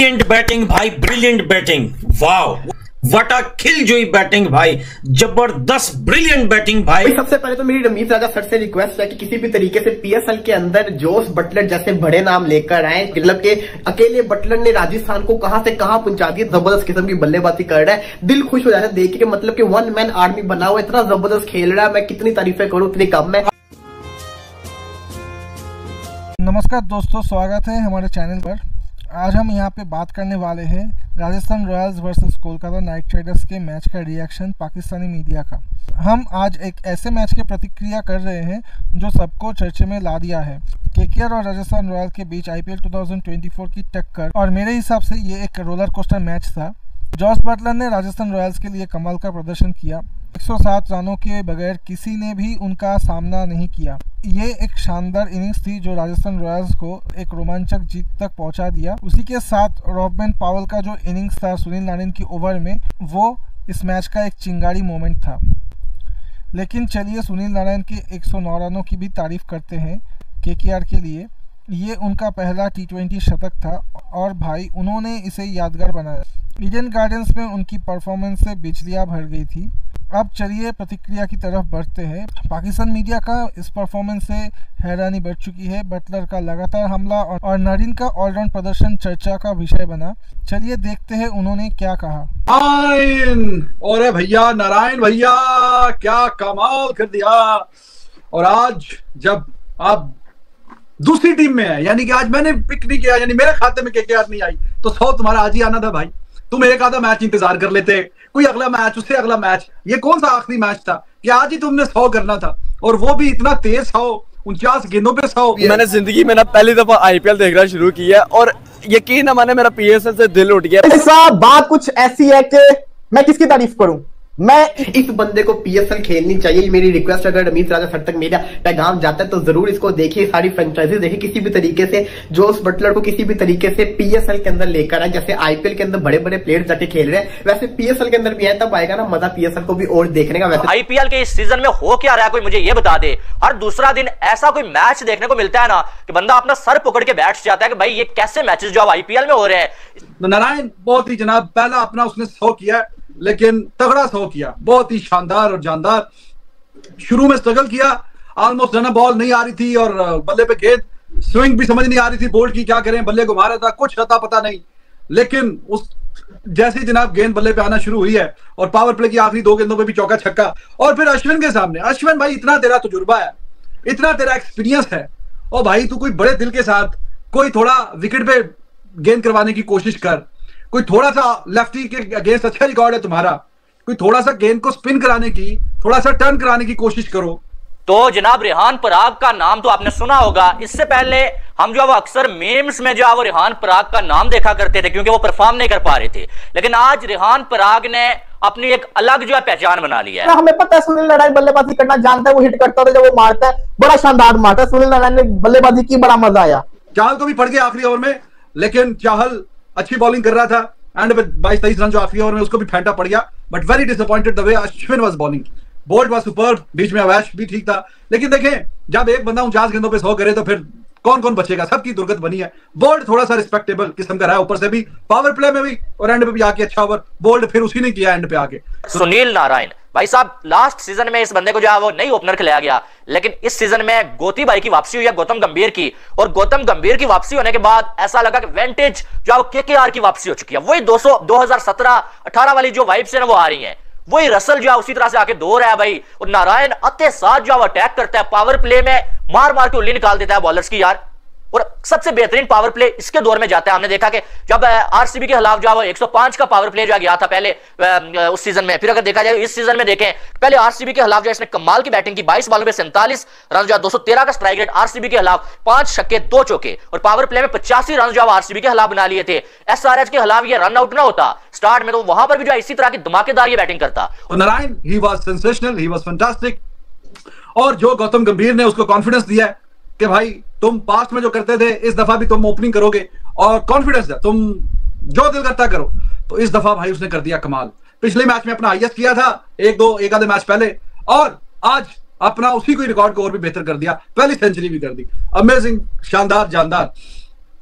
Brilliant batting भाई brilliant batting wow what a खिल जोई बैटिंग भाई. ज़बरदस्त ब्रिलियंट बैटिंग भाई. भाई सबसे पहले तो मेरी रमीज राजा सर से रिक्वेस्ट है कि किसी भी तरीके से पीएसएल के अंदर जोश बटलर जैसे बड़े नाम लेकर आए मतलब के अकेले बटलर ने राजस्थान को कहाँ से कहाँ पहुँचा दिया ज़बरदस्त किस्म की बल्लेबाजी कर रहा है। दिल खुश हो जाता है देख के मतलब कि वन मैन आर्मी बना हुआ इतना ज़बरदस्त खेल रहा है मैं कितनी तारीफें करूँ उतनी कम है। नमस्कार दोस्तों स्वागत है हमारे चैनल पर। आज हम यहाँ पे बात करने वाले हैं Rajasthan Royals versus Kolkata Knight Riders के मैच का रिएक्शन पाकिस्तानी मीडिया का। हम आज एक ऐसे मैच के प्रतिक्रिया कर रहे हैं जो सबको चर्चे में ला दिया है। केकेआर और राजस्थान रॉयल्स के बीच आईपीएल 2024 की टक्कर और मेरे हिसाब से ये एक रोलर कोस्टर मैच था। जॉस बटलर ने राजस्थान रॉयल्स के लिए कमाल का प्रदर्शन किया। 107 रनों के बगैर किसी ने भी उनका सामना नहीं किया। ये एक शानदार इनिंग्स थी जो राजस्थान रॉयल्स को एक रोमांचक जीत तक पहुँचा दिया। उसी के साथ रॉबमैन पावल का जो इनिंग्स था सुनील नारायण की ओवर में, वो इस मैच का एक चिंगारी मोमेंट था। लेकिन चलिए सुनील नारायण के 109 रनों की भी तारीफ़ करते हैं के के लिए। ये उनका पहला टी ट्वेंटी शतक था और भाई, उन्होंने इसे यादगार बनाया। ईडन गार्डन्स में उनकी परफॉर्मेंस से बिजलियाँ भर गई थी। अब चलिए प्रतिक्रिया की तरफ़ बढ़ते हैं। पाकिस्तान मीडिया का इस परफॉर्मेंस से हैरानी बढ़ चुकी है। बटलर का लगातार हमला और, और नरीन का ऑलराउंड प्रदर्शन चर्चा का विषय बना। चलिए देखते हैं उन्होंने क्या कहा। और भैया नारायण भैया क्या कमाल कर दिया। और आज जब आप दूसरी टीम में है यानी कि आज मैंने पिक नहीं किया यानी मेरे खाते में के नहीं आई तो सौ तुम्हारा आज ही आना था भाई। तुम एक आधा मैच इंतज़ार कर लेते। कोई अगला मैच उससे अगला मैच ये कौन सा आखिरी मैच था? कि आज ही तुमने सौ करना था। और वो भी इतना तेज सौ उनचास गेंदों पे सौ। मैंने ज़िंदगी में ना पहली दफ़ा आईपीएल देखना शुरू किया और यकीन है मैंने मेरा पीएसएल से दिल उठ गया। बात कुछ ऐसी है कि मैं किसकी तारीफ़ करूँ? मैं इस बंदे को पीएसएल खेलनी चाहिए मेरी रिक्वेस्ट अगर रमीत राजा सर तक मेरा पैगाम जाता है तो ज़रूर इसको देखिए सारी फ्रेंचाइजी देखिए किसी भी तरीके से जोस बटलर को किसी भी तरीके से पीएसएल के अंदर लेकर आए जैसे आईपीएल के अंदर बड़े बड़े प्लेयर जाके खेल रहे हैं वैसे पीएसएल के अंदर भी आए तब आएगा ना मज़ा पीएसएल को भी और देखने का वैसे आईपीएल के इस सीज़न में हो क्या रहा है कोई मुझे ये बता दे। हर दूसरा दिन ऐसा कोई मैच देखने को मिलता है ना कि बंदा अपना सर पकड़ के बैठ जाता है कि भाई ये कैसे मैचेस जो आईपीएल में हो रहे हैं। नारायण बहुत ही जनाब पहला अपना उसने शो किया लेकिन तगड़ा सो किया। बहुत ही शानदार और जानदार। शुरू में स्ट्रगल किया। ऑलमोस्ट रन बॉल नहीं आ रही थी और बल्ले पे गेंद स्विंग भी समझ नहीं आ रही थी बोल्ड की क्या करें, बल्ले को मारा था, कुछ रहता पता नहीं। लेकिन उस, जैसे जनाब गेंद बल्ले पे आना शुरू हुई है और पावर प्ले की आखिरी दो गेंदों पे भी चौका छक्का। और फिर अश्विन के सामने, अश्विन भाई इतना तेरा तजुर्बा है, इतना तेरा एक्सपीरियंस है। और भाई तू कोई बड़े दिल के साथ कोई थोड़ा विकेट पे गेंद करवाने की कोशिश कर। कोई थोड़ा सा लेफ्टी के अगेंस्ट अच्छा रिकॉर्ड है तुम्हारा। कोई थोड़ा सा गेंद को स्पिन कराने की थोड़ा सा टर्न कराने की कोशिश करो। तो जनाब रेहान पराग का नाम तो आपने सुना होगा। इससे पहले हम जो अक्सर मेम्स में जो है वो रेहान पराग का नाम देखा करते थे क्योंकि वो परफॉर्म नहीं कर पा रहे थे। लेकिन आज रेहान पराग ने अपनी एक अलग जो है पहचान बना लिया है। हमें पता है सुनील नारायण बल्लेबाजी करना जानता है वो हिट करता था जब वो मारता है बड़ा शानदार मारता है। सुनील नारायण ने बल्लेबाजी की बड़ा मज़ा आया। चाहल को भी पड़ गया आखिरी ओवर में लेकिन चाहल अच्छी बॉलिंग कर रहा था एंड बाईस तेईस रन जो आखिरी ओवर में उसको भी फेंटा पड़ गया but very disappointed the way Ashwin was bowling Boult was super बीच में अवैश भी ठीक था, लेकिन देखें, जब एक बंदा उनचास गेंदों पर सौ करे तो फिर कौन कौन बचेगा? सबकी दुर्गत बनी है। बोल्ड थोड़ा सा रिस्पेक्टेबल किस्म का रहा ऊपर से भी। पावर प्ले में भी और एंड पे भी आके अच्छा ओवर बोल्ड फिर उसी ने किया एंड पे आके। सुनील नारायण, भाई साहब लास्ट सीज़न में इस बंदे को जो है वो नई ओपनर खिलाया गया। लेकिन इस सीज़न में गोती भाई की वापसी हुई है, गौतम गंभीर की। और गौतम गंभीर की वापसी होने के बाद ऐसा लगा कि वेंटेज जो है केकेआर की वापसी हो चुकी है। वही 200 2017 18 वाली जो वाइब्स है ना, वो आ रही है। वही रसल जो है उसी तरह से आके दो रहा है भाई। और नारायण अत्य साथ जो है अटैक करता है पावर प्ले में मार मार के उल्ली निकाल देता है बॉलर्स की, यार। और सबसे बेहतरीन पावर प्ले इसके दौर में जाता है। हमने देखा कि जब आरसीबी के खिलाफ जो है 105 का पावर प्ले जो गया था पहले उस सीज़न में। फिर अगर देखा जाए, इस सीज़न में देखें, पहले आरसीबी के खिलाफ जो इसने कमाल की बैटिंग की 22 बॉलों में सैंतालीस रन जो 213 का स्ट्राइक रेट आरसीबी के खिलाफ पाँच छक्के दो चौके। और पावर प्ले में पचासी रन जो आरसीबी के खिलाफ बना लिए थे। एसआरएच के खिलाफ ये रन आउट ना होता। स्टार्ट में तो वहाँ पर भी जो इसी तरह की धमाकेदार ये बैटिंग करता। नारायण ही was sensational he was fantastic और जो गौतम गंभीर ने उसको कॉन्फिडेंस दिया है कि भाई, तुम पास्ट में जो करते थे, इस दफ़ा भी तुम ओपनिंग करोगे और कॉन्फिडेंस है, तुम जो दिल करता करो। तो इस दफ़ा भाई उसने कर दिया कमाल। पिछले मैच में अपना हाइएस्ट किया था, एक दो, एक आधे मैच पहले और आज अपना उसी को रिकॉर्ड को और भी बेहतर कर दिया, पहली सेंचुरी भी कर दी। अमेजिंग शानदार, जानदार।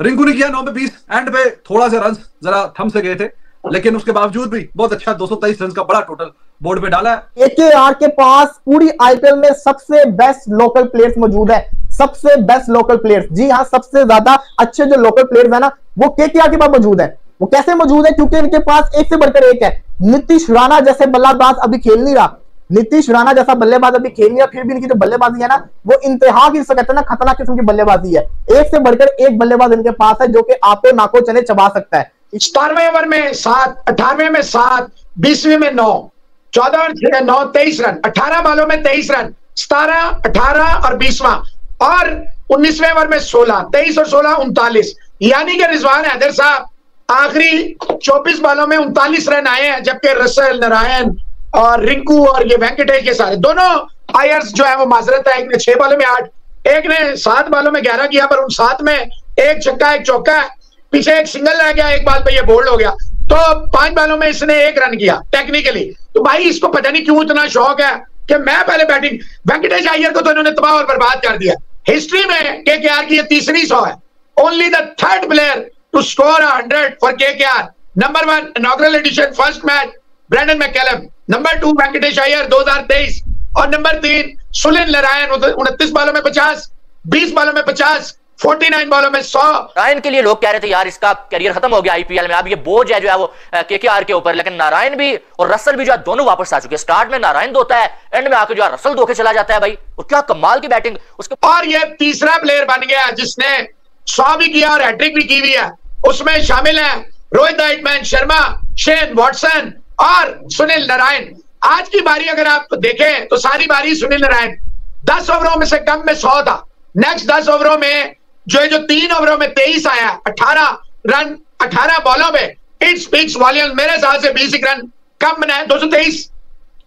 रिंकू ने किया नौ पे बीस एंड पे थोड़ा सा रन जरा थम से गए थे, लेकिन उसके बावजूद भी बहुत अच्छा दो रन का बड़ा टोटल बोर्ड पे डाला है। के आर के पास पूरी आईपीएल में सबसे बेस्ट लोकल प्लेयर्स मौजूद है। सबसे बेस्ट लोकल प्लेयर्स जी हाँ सबसे ज़्यादा अच्छे जो लोकल प्लेयर्स है ना, वो के के पास मौजूद है। वो कैसे मौजूद है? क्योंकि इनके पास एक से बढ़कर एक है। नीतीश राणा जैसे बल्लेबाज अभी खेल नहीं रहा। नीतीश राणा जैसा बल्लेबाज अभी खेल लिया फिर भी इनकी जो बल्लेबाजी है ना, वो इंतहा की कहते हैं ना, खतरनाक किस्म की बल्लेबाजी है। एक से बढ़कर एक बल्लेबाज इनके पास है, जो कि आपको नाको चने चबा सकता है। सतारवे ओवर में सात अठारवे में सात, बीसवीं में नौ, चौदह नौ, तेईस रन, अठारह बालों में तेईस रन, सतारह, अठारह और बीसवा। और उन्नीसवें ओवर में सोलह, तेईस और सोलह, उनतालीस। यानी कि रिजवान हैदर साहब, आखिरी चौबीस बालों में उनतालीस रन आए हैं, जबकि रसल, नारायण और रिंकू और ये वेंकटेश के सारे दोनों आयर्स जो है वो माजरत है। एक ने छह बालों में आठ, एक ने सात बालों में ग्यारह किया, पर उन सात में एक छक्का, एक चौका पीछे एक सिंगल रह गया, एक बाल पे ये बोल्ड हो गया। तो पाँच बालों में इसने एक रन किया टेक्निकली तो भाई, इसको पता नहीं क्यों इतना शौक है कि मैं पहले बैटिंग वेंकटेश अय्यर को तो इन्होंने तबाह और बर्बाद कर दिया। हिस्ट्री में के के आर की तीसरी सौ है। Only the third player to score hundred for K K R number one inaugural edition first match Brendon McCullum number two Venkatesh Iyer 2023 और नंबर तीन सुलिन लरायन उनतीस बालों में पचास, बीस बालों में पचास। 49 बॉलों में 100 नारायण के लिए लोग कह रहे थे यार इसका करियर खत्म हो गया आईपीएल में। अब ये बोझ है जो है वो केकेआर के ऊपर। लेकिन नारायण भी और रसल भी जो है दोनों वापस आ चुके हैं। स्टार्ट में नारायण धोता है एंड में आके जो है रसल धोके चला जाता है भाई। और क्या कमाल की बैटिंग उसके और ये तीसरा प्लेयर बन गया जिसने सौ भी किया और हैट्रिक भी की हुई है। उसमें शामिल है रोहित दाइटमैन शर्मा शेन वॉटसन और सुनील नारायण। आज की बारी अगर आप देखें तो सारी बारी सुनील नारायण। दस ओवरों में से कम में सौ था। नेक्स्ट दस ओवरों में जो है जो तीन ओवरों में तेईस आया, अठारह रन, अठारह बॉलों में। इट स्पीक्स वॉल्यूम मेरे हिसाब से बीस रन कम बनाए दो सौ तेईस।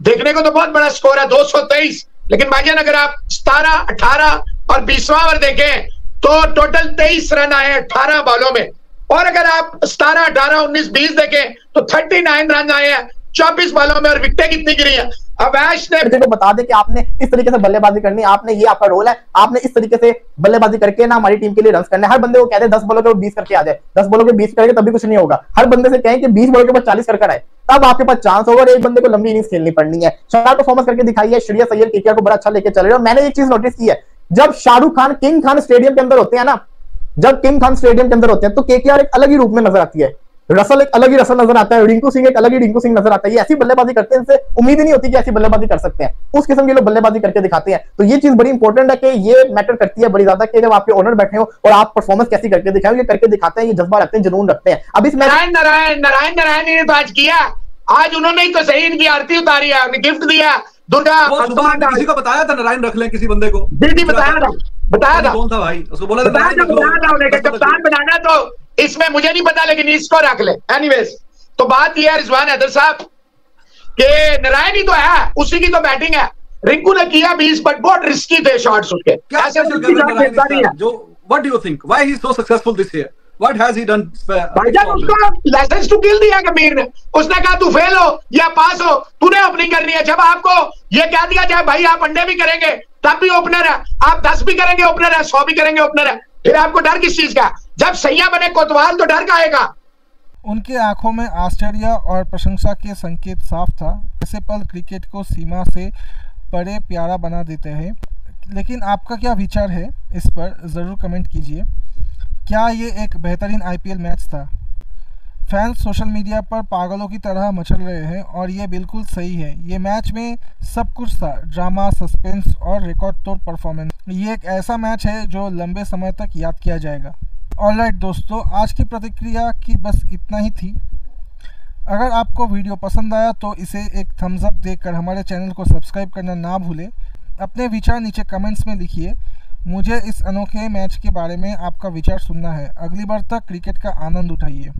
देखने को तो बहुत बड़ा स्कोर है, दो सौ तेईस। लेकिन भाईजान, अगर आप सतारह, अठारह और बीसवा ओवर देखें तो टोटल तेईस रन आए अठारह बॉलों में। और अगर आप सतारह, अठारह, उन्नीस, बीस देखें तो थर्टी नाइन रन आए हैं। चौबीस बॉलों में और विकटें कितनी गिरी है? अवैश ने को बता दे कि आपने इस तरीके से बल्लेबाजी करनी, आपने ये आपका रोल है। आपने इस तरीके से बल्लेबाजी करके ना हमारी टीम के लिए रन करने हर बंदे को कहते हैं दस बॉलों के बीस करके आ जाए। दस बॉलों के बीस करके तभी कुछ नहीं होगा। हर बंदे से कहें कि बीस बॉलों के बाद चालीस कर आए। तब आपके पास चांस होगा और एक बंदे को लंबी इनिंग्स खेलनी पड़नी है। शानदार परफॉर्मेंस करके दिखाई है श्रेया सैयद केकेआर को बड़ा अच्छा लेके चल रहे और मैंने एक चीज़ नोटिस की है। जब शाहरुख खान, किंग खान स्टेडियम के अंदर होते हैं ना, जब किंग खान स्टेडियम के अंदर होते हैं तो केकेआर एक अलग ही रूप में नज़र आती है। रसल एक अलग ही रसल नज़र आता है रिंकू सिंह एक अलग ही रिंकू सिंह नज़र आता है। ये ऐसी बल्लेबाजी करते हैं इनसे उम्मीद ही नहीं होती कि ऐसी बल्लेबाजी कर सकते हैं। उस किस्म के लोग बल्लेबाजी करके दिखाते हैं। तो ये चीज़ बड़ी इंपॉर्टेंट है कि ये मैटर करती है बड़ी ज़्यादा कि जब आपके ओनर बैठे हो और आप परफॉर्मेंस कैसी करके दिखाओ ये करके दिखाते हैं ये जज्बा रखते हैं जुनून रखते हैं। अब इस नारायण नारायण नारायण नारायण ने तो आज किया। आज उन्होंने ही तो सही इनकी आरती उतारी है गिफ्ट दिया। दुर्गा किसी को बताया था नारायण रख लें किसी बंदे को? बताया था। बताया था। कौन था भाई। उसको बोला था कप्तान बनाना तो इसमें मुझे नहीं पता लेकिन इसको रख ले। एनीवेज तो बात यह है रिजवान हैदर साहब के नारायण ही तो है उसी की तो बैटिंग है। रिंकू ने किया बीस बट बहुत रिस्की थे शॉट्स उसके जो what do you think why he is so successful this year What has he done? भाईजान उसको लाइसेंस टू किल दिया कबीर ने। उसने कहा तू फेल हो या पास हो तूने ओपनिंग करनी है। जब आपको ये कह दिया जाए भाई आप अंडे भी करेंगे तब भी ओपनर है। आप दस भी करेंगे ओपनर है सौ भी करेंगे ओपनर है। फिर आपको डर किस चीज़ का? जब सैया बने कोतवाल तो डर का आएगा। उनके आँखों में आश्चर्य और प्रशंसा के संकेत साफ़ था। ऐसे पल क्रिकेट को सीमा से परे प्यारा बना देते हैं। लेकिन आपका क्या विचार है इस पर? ज़रूर कमेंट कीजिए। क्या ये एक बेहतरीन आईपीएल मैच था? फैंस सोशल मीडिया पर पागलों की तरह मचल रहे हैं और ये बिल्कुल सही है। ये मैच में सब कुछ था ड्रामा सस्पेंस और रिकॉर्ड तोड़ परफॉर्मेंस ये एक ऐसा मैच है जो लंबे समय तक याद किया जाएगा। ऑल राइट दोस्तों, आज की प्रतिक्रिया की बस इतना ही थी। अगर आपको वीडियो पसंद आया तो इसे एक थम्स अप देकर हमारे चैनल को सब्सक्राइब करना ना भूलें। अपने विचार नीचे कमेंट्स में लिखिए। मुझे इस अनोखे मैच के बारे में आपका विचार सुनना है। अगली बार तक क्रिकेट का आनंद उठाइए।